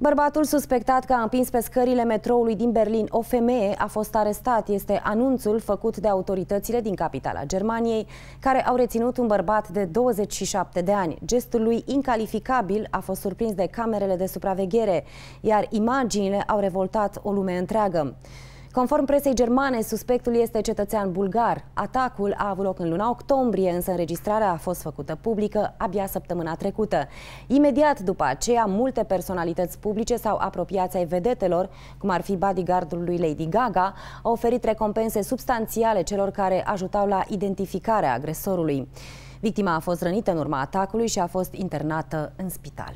Bărbatul suspectat că a împins pe scările metroului din Berlin o femeie a fost arestat. Este anunțul făcut de autoritățile din capitala Germaniei, care au reținut un bărbat de 27 de ani. Gestul lui incalificabil a fost surprins de camerele de supraveghere, iar imaginile au revoltat o lume întreagă. Conform presei germane, suspectul este cetățean bulgar. Atacul a avut loc în luna octombrie, însă înregistrarea a fost făcută publică abia săptămâna trecută. Imediat după aceea, multe personalități publice sau apropiați ai vedetelor, cum ar fi bodyguardul lui Lady Gaga, au oferit recompense substanțiale celor care ajutau la identificarea agresorului. Victima a fost rănită în urma atacului și a fost internată în spital.